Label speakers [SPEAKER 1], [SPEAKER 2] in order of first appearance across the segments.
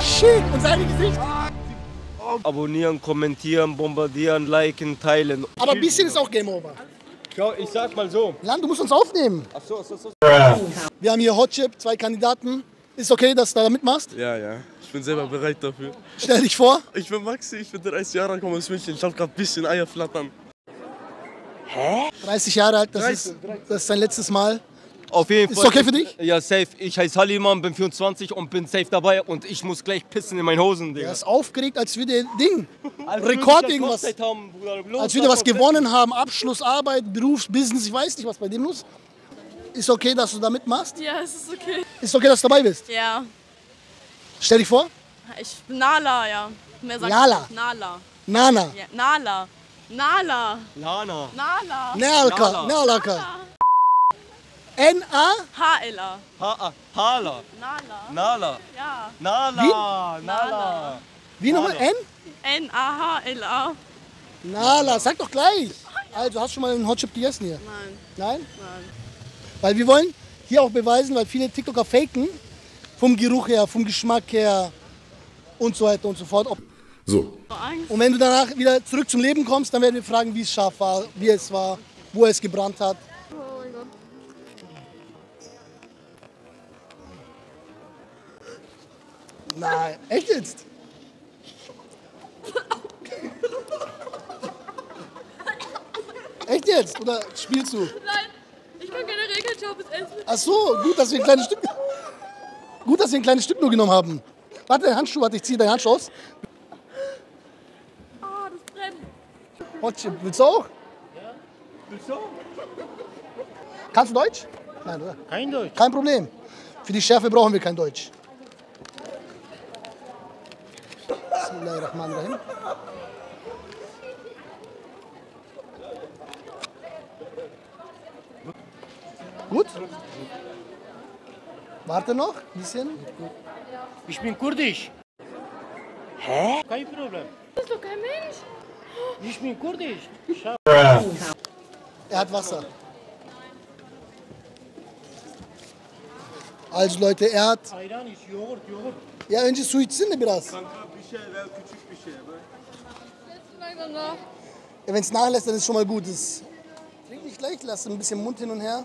[SPEAKER 1] Shit, und sein Gesicht.
[SPEAKER 2] Abonnieren, kommentieren, bombardieren, liken, teilen.
[SPEAKER 1] Aber ein bisschen ist auch Game Over.
[SPEAKER 2] Schau, ich sag mal so.
[SPEAKER 1] Land, du musst uns aufnehmen.
[SPEAKER 2] Ach so, so, so.
[SPEAKER 1] Wir haben hier Hotchip, zwei Kandidaten. Ist okay, dass du da mitmachst?
[SPEAKER 3] Ja, ja. Ich bin selber bereit dafür.
[SPEAKER 1] Stell dich vor.
[SPEAKER 3] Ich bin Maxi, ich bin 30 Jahre alt, komme aus München. Ich habe gerade ein bisschen Eier flattern.
[SPEAKER 1] 30 Jahre alt, das ist, das ist sein letztes Mal.
[SPEAKER 2] Auf jeden
[SPEAKER 1] Ist
[SPEAKER 2] Fall.
[SPEAKER 1] okay für dich?
[SPEAKER 2] Ja, safe. Ich heiße Haliman, bin 24 und bin safe dabei und ich muss gleich pissen in meinen Hosen, Digga.
[SPEAKER 1] Er ist aufgeregt, als würde Ding, Rekord irgendwas,
[SPEAKER 2] haben, Bruder.
[SPEAKER 1] Als würde was gewonnen haben, Abschluss, Arbeit, Berufs, Business, ich weiß nicht, was bei dem los ist. Ist okay, dass du da mitmachst?
[SPEAKER 4] Ja, es ist okay.
[SPEAKER 1] Ist okay, dass du dabei bist?
[SPEAKER 4] Ja,
[SPEAKER 1] Stell dich vor,
[SPEAKER 4] ich bin Nala, ja. Mehr sagt
[SPEAKER 1] Lala.
[SPEAKER 4] Nala.
[SPEAKER 1] Nana,
[SPEAKER 4] Ja, Nala. Nala.
[SPEAKER 2] Lana.
[SPEAKER 4] Nala.
[SPEAKER 1] Nerlka,
[SPEAKER 2] Nala.
[SPEAKER 1] Nerlaka. N-A,
[SPEAKER 4] H-L-A.
[SPEAKER 2] Ha Hala.
[SPEAKER 4] Nala.
[SPEAKER 2] Nala.
[SPEAKER 4] Ja.
[SPEAKER 2] Nala.
[SPEAKER 4] Wie?
[SPEAKER 2] Nala.
[SPEAKER 1] wie nochmal? N?
[SPEAKER 4] N-A-H-L-A.
[SPEAKER 1] Nala, sag doch gleich. Also, hast du schon mal einen Hotchip gegessen hier?
[SPEAKER 4] Nein,
[SPEAKER 1] Nein?
[SPEAKER 4] nein.
[SPEAKER 1] Weil wir wollen hier auch beweisen, weil viele TikToker faken, vom Geruch her, vom Geschmack her und so weiter und so fort. Ob-
[SPEAKER 5] So.
[SPEAKER 1] Und wenn du danach wieder zurück zum Leben kommst, dann werden wir fragen, wie es scharf war, wie es war, wo es gebrannt hat.
[SPEAKER 4] Oh mein Gott.
[SPEAKER 1] Nein, echt jetzt? Echt jetzt? Oder spielst du?
[SPEAKER 4] Nein, ich kann keine Regeljobs essen.
[SPEAKER 1] Ach so, gut, dass wir ein kleines Stück. Gut, dass wir ein kleines Stück nur genommen haben. Warte, Handschuh, warte, ich ziehe deinen Handschuh aus.
[SPEAKER 4] Ah, das brennt.
[SPEAKER 1] Hotchip, willst du auch? Ja. Willst du auch? Kannst du Deutsch? Nein, oder?
[SPEAKER 6] Kein Deutsch.
[SPEAKER 1] Kein Problem. Für die Schärfe brauchen wir kein Deutsch. Bismillahirrahmanirrahim. Gut? Warte noch, ein bisschen.
[SPEAKER 6] Ich bin kurdisch. Hä? Kein Problem.
[SPEAKER 4] Bist du kein Mensch?
[SPEAKER 6] Ich bin kurdisch.
[SPEAKER 1] Er hat Wasser. Also Leute, er hat...
[SPEAKER 6] Ayran iç, yoğurt, yoğurt.
[SPEAKER 1] Ya önce su içsin de biraz. Ja, Wenn es nachlässt, dann ist schon mal gut. Das trink nicht gleich, lass ein bisschen Mund hin und her.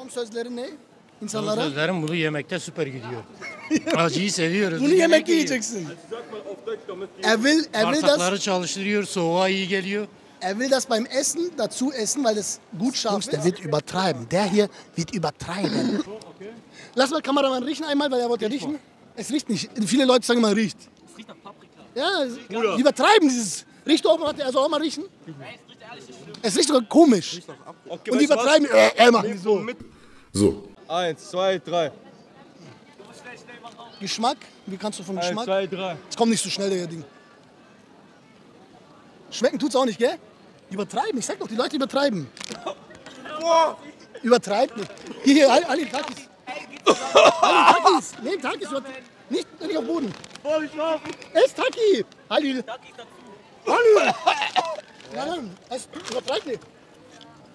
[SPEAKER 1] Om sözleri ne? İnsanlara.
[SPEAKER 6] Sözlerim bunu yemekte süper gidiyor. Acıyı seviyoruz.
[SPEAKER 1] Bunu
[SPEAKER 6] Biz
[SPEAKER 1] yemek
[SPEAKER 6] yiyoruz.
[SPEAKER 1] yiyeceksin. Er will, er will das,
[SPEAKER 6] çalıştırıyor, soğuğa iyi geliyor.
[SPEAKER 1] er will das beim Essen dazu essen, weil es gut scharf ist. Der wird übertreiben. Der hier wird übertreiben. Lass mal Kameramann riechen einmal, weil er wollte ja riechen. Es riecht nicht. Viele Leute sagen mal riecht. Es riecht nach Paprika. Ja, die übertreiben dieses. Riecht auch mal, also auch mal riechen. Es riecht sogar komisch.
[SPEAKER 2] Okay,
[SPEAKER 1] Und die übertreiben. Äh, äh, machen die so.
[SPEAKER 5] So.
[SPEAKER 2] Eins, zwei, drei.
[SPEAKER 1] Geschmack? Wie kannst du vom
[SPEAKER 2] Eins,
[SPEAKER 1] Geschmack?
[SPEAKER 2] zwei, drei.
[SPEAKER 1] Es kommt nicht so schnell, der Ding. Schmecken tut's auch nicht, gell? Übertreiben, ich sag doch, die Leute übertreiben. Übertreibt nicht. Hier, hier, Ali, Ali Takis. Ali Takis. Nee, Takis. Nicht, nicht auf Boden. Es Taki. Ali. Ali. Nein, nein, es übertreibt nicht.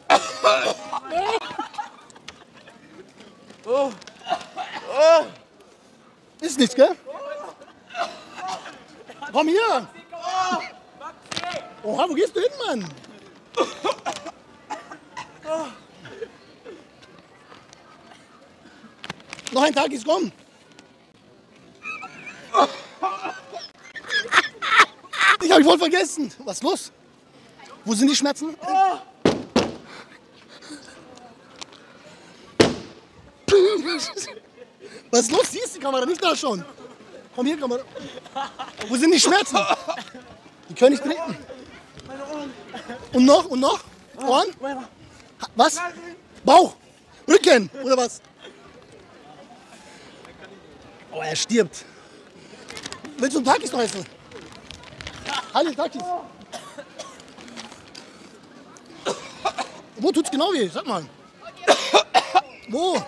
[SPEAKER 1] Ist nichts, gell? Komm hier. Oha, wo gehst du hin, Mann? Noch ein Tag ist komm. Ich hab ich voll vergessen. Was ist los? Wo sind die Schmerzen? Was ist los? Hier ist die Kamera, nicht da schon. Komm hier, Kamera. Wo sind die Schmerzen? Die können nicht treten. Und noch, und noch? Ohren? Was? Bauch? Rücken? Oder was? Oh, er stirbt. Willst du einen Takis noch essen? Hallo, Takis. Wo tut's genau weh? Sag mal. Wo?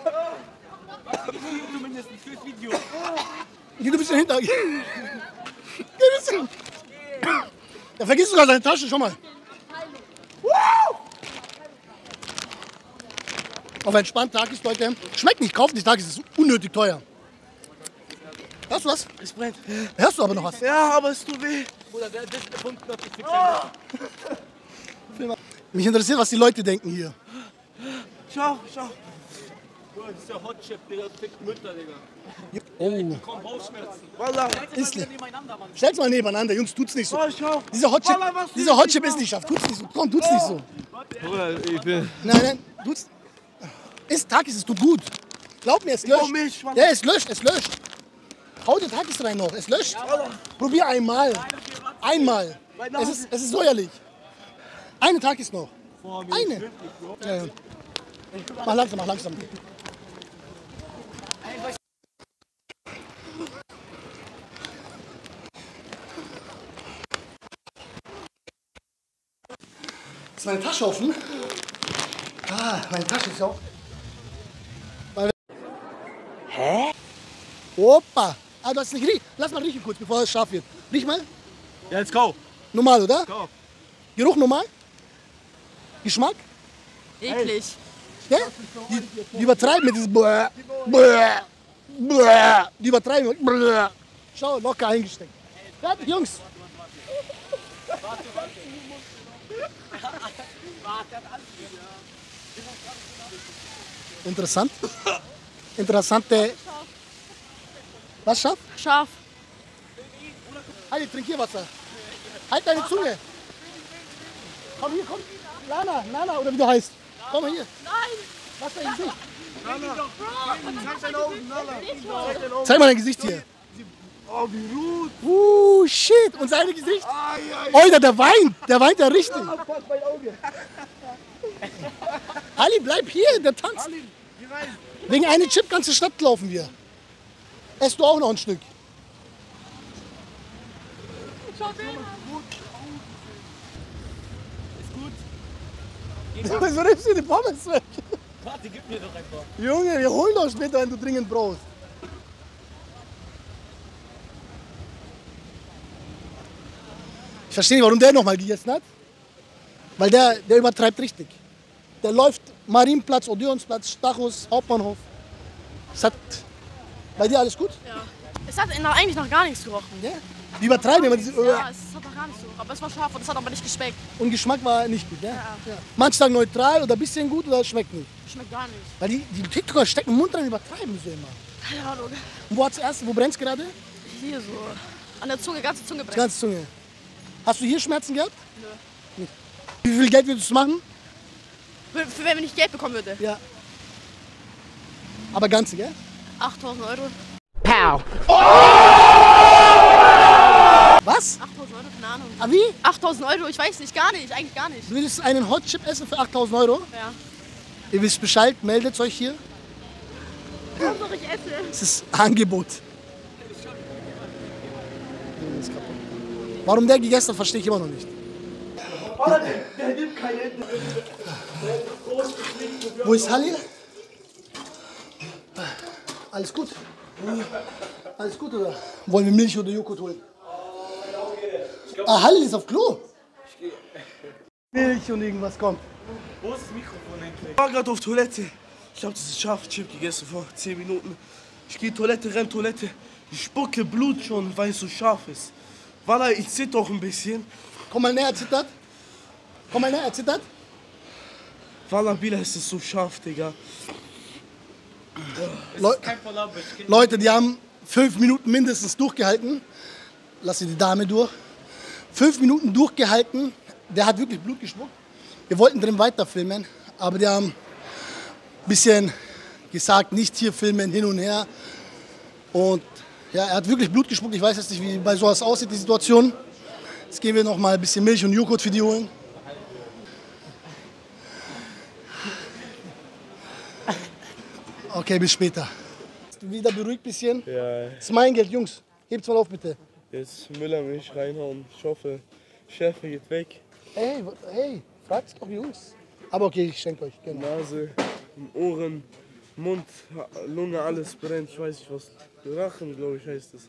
[SPEAKER 1] Geh du ein bisschen hinter. Geh ein bisschen. Da vergisst du sogar seine Tasche, schau mal. Auf entspannt Takis, Leute. Schmeckt nicht, kauft nicht Takis, ist unnötig teuer. Hörst du was?
[SPEAKER 3] Es brennt.
[SPEAKER 1] Hörst du aber noch was?
[SPEAKER 3] Ja, aber es tut weh.
[SPEAKER 2] Bruder, der, der Punkt noch ist
[SPEAKER 1] Mich interessiert, was die Leute denken hier.
[SPEAKER 3] Schau,
[SPEAKER 2] Das ist der Hot Chip, Digga. Fickt Mütter, Digga.
[SPEAKER 1] Oh,
[SPEAKER 2] Komm, Bauchschmerzen.
[SPEAKER 3] Wallah.
[SPEAKER 1] ist Stell's mal nebeneinander, Jungs, tut's nicht so.
[SPEAKER 3] Oh.
[SPEAKER 1] Dieser Hotchip,
[SPEAKER 3] Wallah,
[SPEAKER 1] dieser
[SPEAKER 3] du
[SPEAKER 1] ist nicht scharf. Tut's nicht so. Komm, tut's nicht so.
[SPEAKER 2] Bruder, ich bin.
[SPEAKER 1] Nein, nein, tut's. Ist Takis, es tut gut. Glaub mir, es löscht.
[SPEAKER 3] Oh, Mann.
[SPEAKER 1] Ja, es löscht, es löscht. Hau den Takis rein noch, es löscht. Probier einmal. Einmal. Es ist, es ist säuerlich. Eine Takis noch. Eine. Ja, ja. Mach langsam, mach langsam. Meine Tasche offen? Ah, meine Tasche ist auch. Hä? Opa! Ah, du hast nicht riechen. Lass mal riechen kurz, bevor es scharf wird. Riech mal.
[SPEAKER 2] Ja, jetzt kau.
[SPEAKER 1] Normal, oder?
[SPEAKER 2] Kau.
[SPEAKER 1] Geruch normal? Geschmack?
[SPEAKER 4] Eklig.
[SPEAKER 1] Ja? Die, die übertreiben mit diesem Bäh, Bäh, Bäh. Die übertreiben. Bäh. Schau, locker eingesteckt. Fertig, Jungs. Interessant. Interessante. Was scharf?
[SPEAKER 4] Scharf.
[SPEAKER 1] Halt, trink hier Wasser. Halt deine Zunge. Komm hier, komm. Lana, Nana, oder wie du heißt. Komm mal hier.
[SPEAKER 4] Nein!
[SPEAKER 1] Lass dein Gesicht.
[SPEAKER 3] Zeig deine Augen, Nala.
[SPEAKER 1] Zeig mal dein Gesicht hier.
[SPEAKER 3] Oh, wie gut.
[SPEAKER 1] Uh, shit. Und sein Gesicht? Alter, der weint. Der weint ja richtig.
[SPEAKER 3] Pass mein Auge.
[SPEAKER 1] Ali, bleib hier. Der tanzt.
[SPEAKER 3] Geh rein.
[SPEAKER 1] Wegen einem Chip ganze Stadt laufen wir. Ess du auch noch ein Stück.
[SPEAKER 4] Schau den an.
[SPEAKER 1] Wieso nimmst du die Pommes weg?
[SPEAKER 2] Warte, gib mir doch einfach.
[SPEAKER 1] Junge, wir holen doch später, wenn du dringend brauchst. Verstehe nicht, warum der nochmal gegessen hat. Weil der, der übertreibt richtig. Der läuft Marienplatz, Odeonsplatz, Stachus, Hauptbahnhof. Es hat bei dir alles gut?
[SPEAKER 4] Ja. Es hat eigentlich noch gar nichts gerochen.
[SPEAKER 1] Ja. Die übertreiben immer diese,
[SPEAKER 4] Ja, es hat noch gar nichts gerochen. Aber es war scharf und es hat aber nicht geschmeckt.
[SPEAKER 1] und Geschmack war nicht gut. Ja? Ja. Manche sagen neutral oder ein bisschen gut oder schmeckt nicht.
[SPEAKER 4] Schmeckt gar nicht.
[SPEAKER 1] Weil die, die TikToker stecken den Mund rein und übertreiben so immer.
[SPEAKER 4] Keine Ahnung.
[SPEAKER 1] Und wo hat's erst, wo brennt's gerade?
[SPEAKER 4] Hier so. An der Zunge, ganze Zunge brennt.
[SPEAKER 1] ganze Zunge. Hast du hier Schmerzen gehabt? Nö. Nicht. Wie viel Geld würdest du machen?
[SPEAKER 4] Für, für wenn ich Geld bekommen würde.
[SPEAKER 1] Ja. Aber ganze, gell?
[SPEAKER 4] 8000 Euro.
[SPEAKER 1] Was?
[SPEAKER 4] 8000 Euro, keine Ahnung.
[SPEAKER 1] Ah, wie?
[SPEAKER 4] 8000 Euro, ich weiß nicht, gar nicht, eigentlich gar nicht.
[SPEAKER 1] Du willst einen Hot Chip essen für 8000 Euro?
[SPEAKER 4] Ja.
[SPEAKER 1] Ihr wisst Bescheid, meldet euch hier.
[SPEAKER 4] Hauptsache ich esse.
[SPEAKER 1] Es ist Angebot. Warum der gegessen hat, verstehe ich immer noch nicht. Wo ist Halil? Alles gut? Alles gut oder? Wollen wir Milch oder Joghurt holen? Ah, Halil ist auf Klo. Milch und irgendwas kommt.
[SPEAKER 2] Wo ist das Mikrofon eigentlich?
[SPEAKER 3] Ich war gerade auf Toilette. Ich habe dieses Schafchip gegessen vor 10 Minuten. Ich gehe Toilette, renn Toilette. Ich spucke Blut schon, weil es so scharf ist. Wallah, ich zitter auch ein bisschen.
[SPEAKER 1] Komm mal näher, zittert. Komm mal näher, zittert.
[SPEAKER 3] Wallah, Bila, es ist so scharf, Digga.
[SPEAKER 1] Leu Leute, die haben fünf Minuten mindestens durchgehalten. Lass die Dame durch. Fünf Minuten durchgehalten. Der hat wirklich Blut gespuckt. Wir wollten drin weiterfilmen, aber die haben ein bisschen gesagt, nicht hier filmen, hin und her. Und ja, er hat wirklich Blut gespuckt. Ich weiß jetzt nicht, wie bei sowas aussieht, die Situation. Jetzt gehen wir noch mal ein bisschen Milch und Joghurt für die holen. Okay, bis später. Wieder beruhigt bisschen.
[SPEAKER 3] Ja,
[SPEAKER 1] Das ist mein Geld, Jungs. Hebt's mal auf, bitte.
[SPEAKER 3] jetzt Müllermilch reinhauen. Ich hoffe, Schärfe geht weg.
[SPEAKER 1] Hey, hey, frag's doch Jungs. Aber okay, ich schenke euch. Genau.
[SPEAKER 3] Nase, Ohren, Mund, Lunge, alles brennt. Ich weiß nicht was. Rachen, glaube ich, heißt es.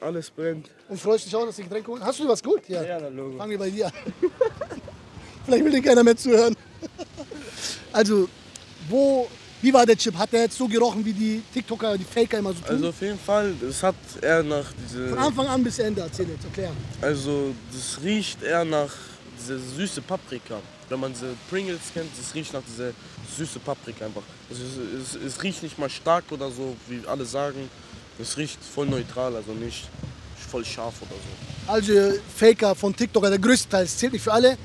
[SPEAKER 3] Alles brennt.
[SPEAKER 1] Und freust dich auch, dass ich Getränke holen? Hast du dir was geholt? Ja.
[SPEAKER 3] Ja, Logo.
[SPEAKER 1] Fangen wir bei dir an. Vielleicht will dir keiner mehr zuhören. Also, Wo, wie war der Chip? Hat der jetzt so gerochen, wie die TikToker, die Faker immer so tun?
[SPEAKER 3] Also auf jeden Fall, es hat eher nach
[SPEAKER 1] Von
[SPEAKER 3] diese,
[SPEAKER 1] Anfang an bis Ende, erzähl jetzt, erklär.
[SPEAKER 3] also das riecht eher nach diese süße Paprika. Wenn man diese Pringles kennt, das riecht nach dieser süße Paprika einfach. Also es, es, es riecht nicht mal stark oder so, wie alle sagen. Es riecht voll neutral, also nicht voll scharf oder so.
[SPEAKER 1] Also Faker von TikToker, der größte Teil, das zählt nicht für alle.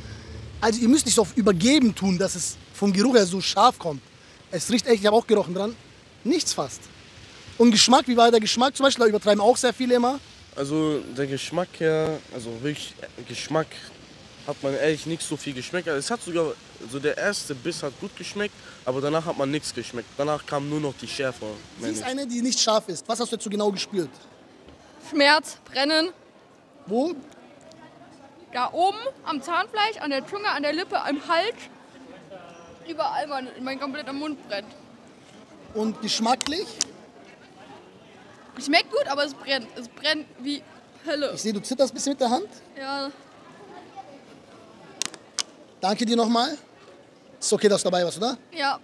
[SPEAKER 1] Also ihr müsst nicht so auf übergeben tun, dass es vom Geruch her so scharf kommt. Es riecht echt, ich habe auch gerochen dran, nichts fast. Und Geschmack, wie war der Geschmack zum Beispiel? Da übertreiben auch sehr viele immer.
[SPEAKER 3] Also der Geschmack her, also wirklich äh, Geschmack hat man ehrlich nicht so viel geschmeckt. Also es hat sogar, so der erste Biss hat gut geschmeckt, aber danach hat man nichts geschmeckt. Danach kam nur noch die Schärfe.
[SPEAKER 1] Sie ist eine, die nicht scharf ist. Was hast du jetzt so genau gespürt?
[SPEAKER 5] Schmerz, Brennen.
[SPEAKER 1] Wo?
[SPEAKER 5] Da oben am Zahnfleisch, an der Zunge, an der Lippe, am Hals. Überall mein, mein kompletter Mund brennt.
[SPEAKER 1] Und geschmacklich?
[SPEAKER 5] Schmeckt gut, aber es brennt. Es brennt wie Hölle.
[SPEAKER 1] Ich sehe, du zitterst ein bisschen mit der Hand.
[SPEAKER 5] Ja,
[SPEAKER 1] Danke dir nochmal. Ist okay, dass du dabei warst, oder?
[SPEAKER 5] ja.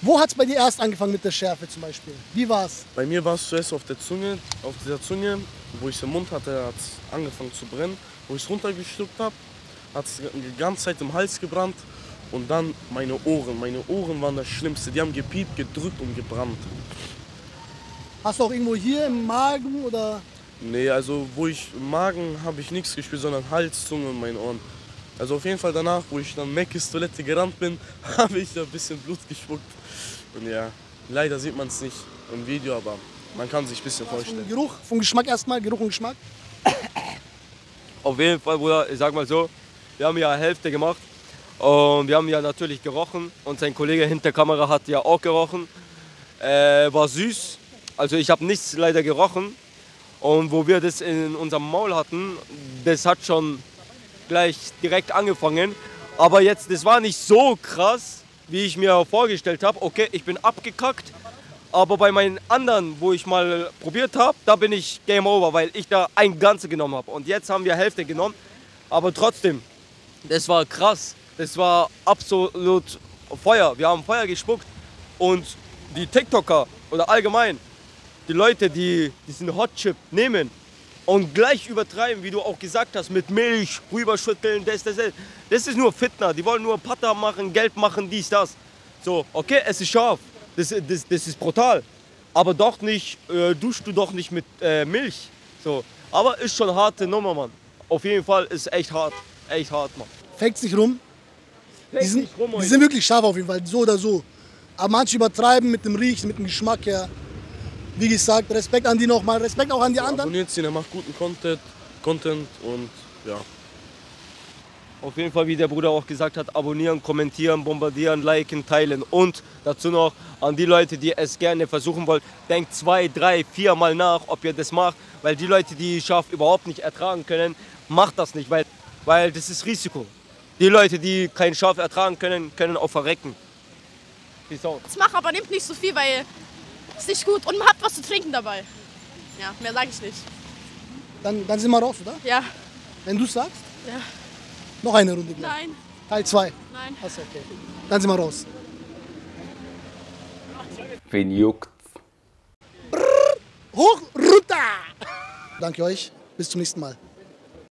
[SPEAKER 1] Wo hat es bei dir erst angefangen mit der Schärfe zum Beispiel? Wie war's?
[SPEAKER 3] Bei mir war es zuerst auf der Zunge, auf dieser Zunge, wo ich es im Mund hatte, hat es angefangen zu brennen. Wo ich es runtergeschluckt habe, hat es die ganze Zeit im Hals gebrannt. Und dann meine Ohren. Meine Ohren waren das Schlimmste. Die haben gepiept, gedrückt und gebrannt.
[SPEAKER 1] Hast du auch irgendwo hier im Magen oder?
[SPEAKER 3] Nee, also wo ich im Magen habe ich nichts gespürt, sondern Hals, Zunge und meine Ohren. Also auf jeden Fall danach, wo ich dann Meckes Toilette gerannt bin, habe ich da ein bisschen Blut gespuckt. Und ja, leider sieht man es nicht im Video, aber man kann sich ein bisschen vorstellen.
[SPEAKER 1] Geruch, vom Geschmack erstmal, Geruch und Geschmack.
[SPEAKER 2] Auf jeden Fall, Bruder, ich sag mal so, wir haben ja Hälfte gemacht und wir haben ja natürlich gerochen und sein Kollege hinter der Kamera hat ja auch gerochen. Äh, war süß, also ich habe nichts leider gerochen und wo wir das in unserem Maul hatten, das hat schon gleich direkt angefangen. Aber jetzt, das war nicht so krass, wie ich mir vorgestellt habe. Okay, ich bin abgekackt, aber bei meinen anderen, wo ich mal probiert habe, da bin ich Game Over, weil ich da ein Ganze genommen habe. Und jetzt haben wir Hälfte genommen. Aber trotzdem, das war krass. Das war absolut Feuer. Wir haben Feuer gespuckt. Und die TikToker oder allgemein, die Leute, die diesen Hot Chip nehmen und gleich übertreiben, wie du auch gesagt hast, mit Milch rüberschütteln, das, das, das. Das ist nur Fitner. Die wollen nur Patter machen, Geld machen, dies, das. So, okay, es ist scharf. Das, das, das ist brutal. Aber doch nicht, äh, duschst du doch nicht mit äh, Milch. So. Aber ist schon harte Nummer, Mann. Auf jeden Fall ist echt hart. Echt hart, Mann.
[SPEAKER 1] Fängt sich rum. Die
[SPEAKER 2] Fängt
[SPEAKER 1] sind,
[SPEAKER 2] nicht rum,
[SPEAKER 1] die sind wirklich scharf auf jeden Fall, so oder so. Aber manche übertreiben mit dem Riechen, mit dem Geschmack her. Wie gesagt, Respekt an die nochmal, Respekt auch an die anderen.
[SPEAKER 3] Abonniert ihn, er macht guten Content, Content und ja.
[SPEAKER 2] Auf jeden Fall, wie der Bruder auch gesagt hat, abonnieren, kommentieren, bombardieren, liken, teilen. Und dazu noch an die Leute, die es gerne versuchen wollen, denkt zwei, drei, vier Mal nach, ob ihr das macht. Weil die Leute, die Schaf überhaupt nicht ertragen können, macht das nicht, weil, weil das ist Risiko. Die Leute, die kein Schaf ertragen können, können auch verrecken. Peace out.
[SPEAKER 4] Das macht aber nimmt nicht so viel, weil ist nicht gut. Und man hat was zu trinken dabei. Ja, mehr sage ich nicht.
[SPEAKER 1] Dann, dann sind wir raus, oder?
[SPEAKER 4] Ja,
[SPEAKER 1] Wenn du sagst.
[SPEAKER 4] Ja.
[SPEAKER 1] Noch eine Runde gleich.
[SPEAKER 4] nein,
[SPEAKER 1] Teil 2.
[SPEAKER 4] nein.
[SPEAKER 1] Achso, okay. Dann sind wir raus.
[SPEAKER 7] Wen juckt?
[SPEAKER 1] Hoch, runter! Danke euch. Bis zum nächsten Mal.